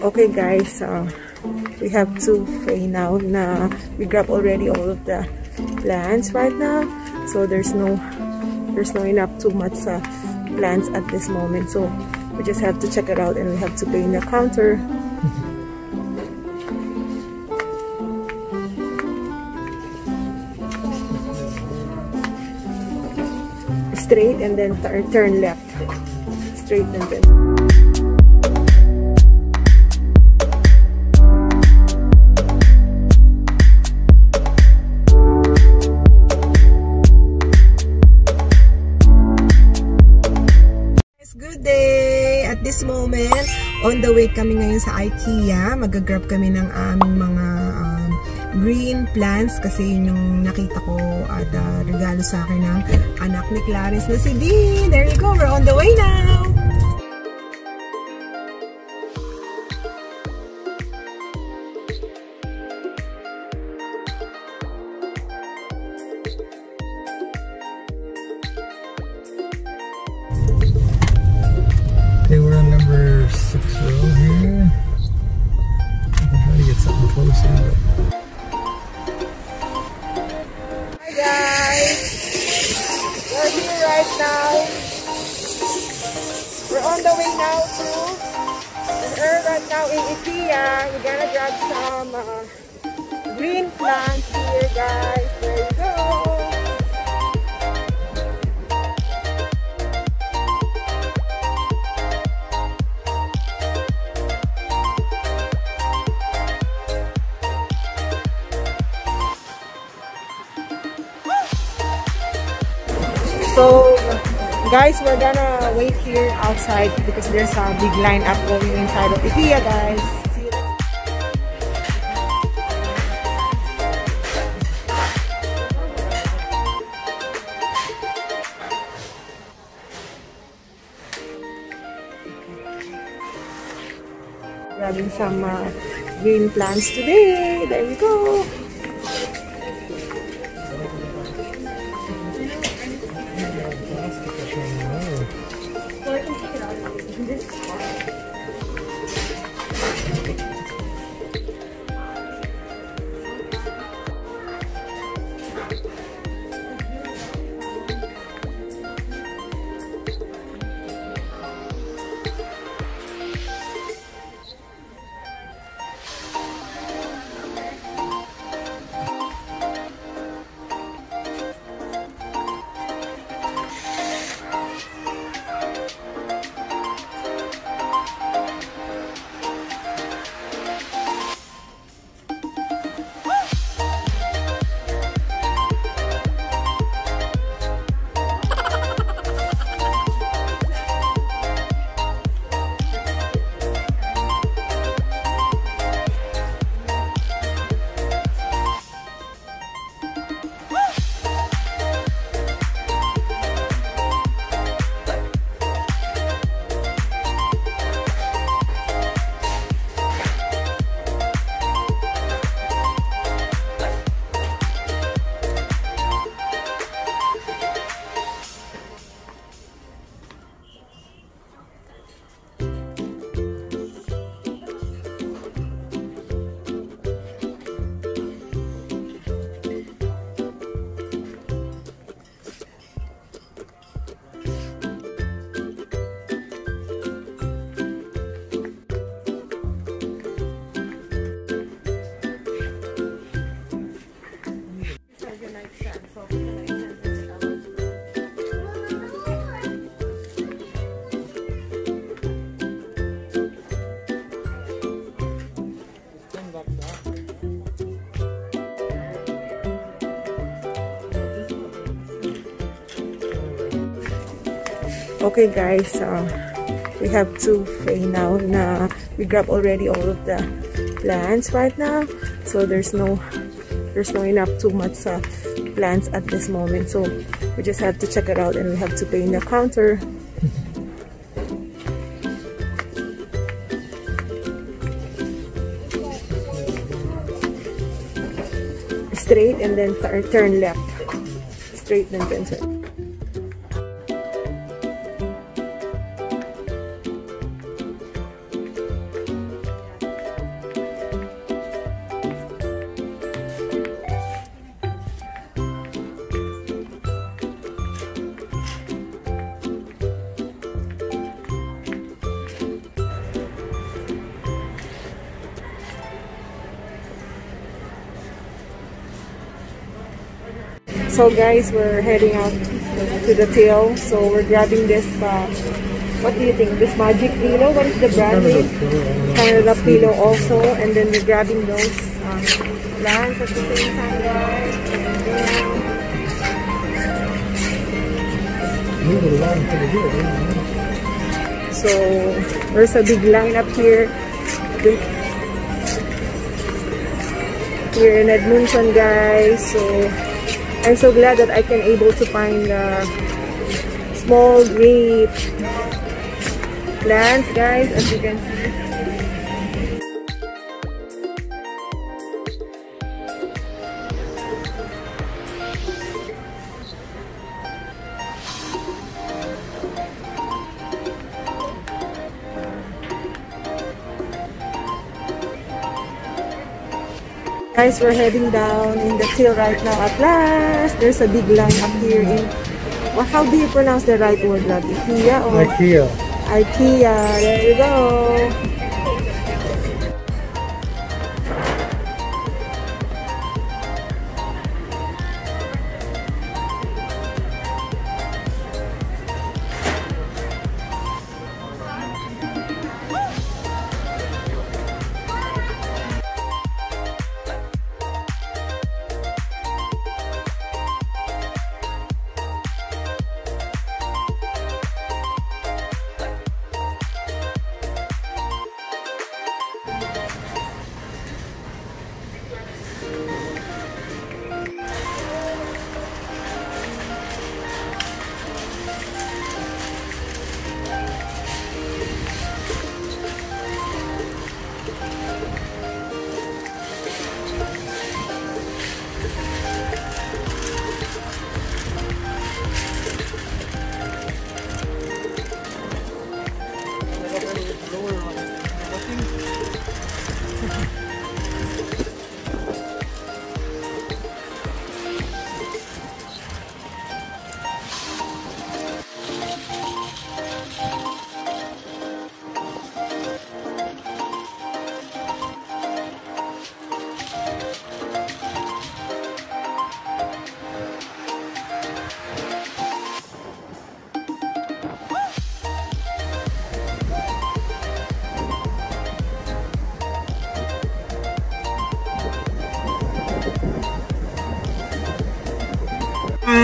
Okay guys, uh, we have to pray now we grab already all of the plants right now. So there's no there's no enough too much uh, plants at this moment. So we just have to check it out and we have to pay in the counter. Straight and then turn left. Straight and then. Good day! At this moment, on the way kami ngayon sa IKEA. Mag-grab kami ng aming mga um, green plants kasi yun yung nakita ko at uh, regalo sa akin ng anak ni Clarice na si Dean. There you go! We're on the way now! Number six row here. Try to get something closer. But... Hi guys! We're here right now. We're on the way now to we're right now in IKEA. We're gonna grab some uh, green plants here guys. There you go. So, guys, we're gonna wait here outside because there's a big lineup going inside of IKEA, guys. Grabbing some uh, green plants today. There we go. Okay guys, uh, we have to pray now na we grab already all of the plants right now. So there's no there's no enough too much uh, plants at this moment. So we just have to check it out and we have to pay in the counter. Straight and then turn, turn left. Straight and then turn. So guys, we're heading out to the tail. So we're grabbing this, uh, what do you think? This magic pillow? What is the brand name? Canada pillow also. And then we're grabbing those um, plants at the same time guys. Then, Move it along pretty good. So there's a big line up here. Here in Edmonton, guys. So I'm so glad that I can able to find uh, small green plants, guys, as you can see. Guys, we're heading down in the hill right now at last. There's a big line up here in... Well, how do you pronounce the right word, love? IKEA or... IKEA. IKEA. There you go.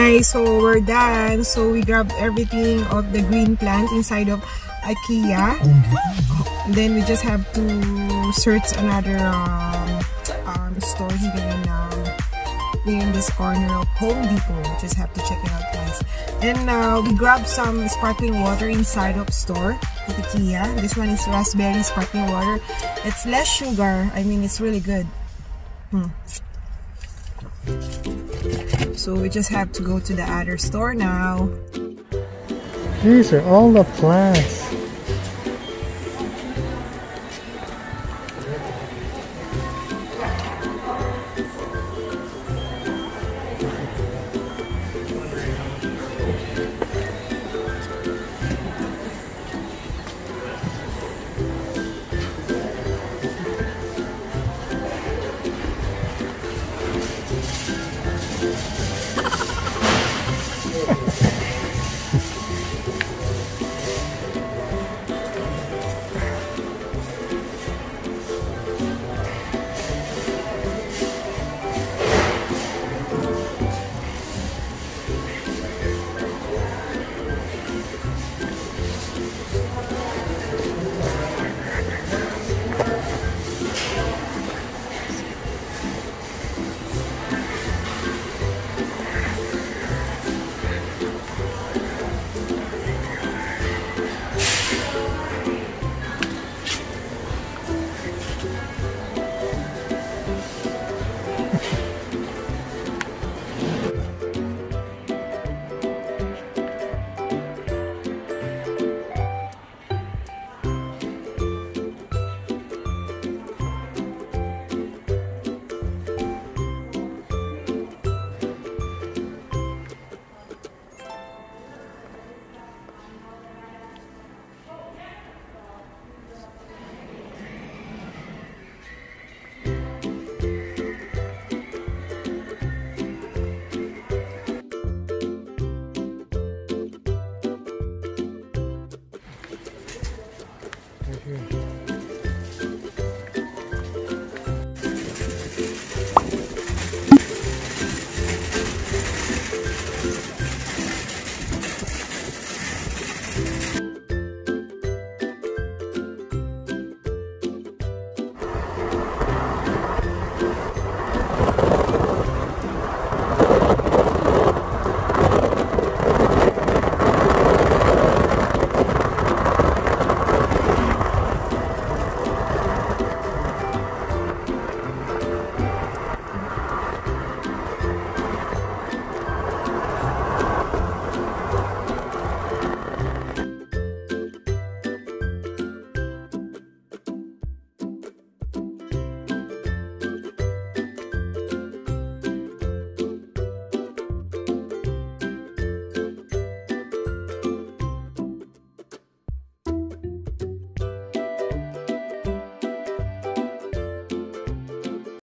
Guys, so we're done. So we grabbed everything of the green plants inside of IKEA. then we just have to search another um, um, store here in, um, here in this corner of Home Depot. Just have to check it out, guys. And uh, we grabbed some sparkling water inside of store at IKEA. This one is raspberry sparkling water. It's less sugar. I mean, it's really good. Hmm. So we just have to go to the other store now. These are all the plants. here, here.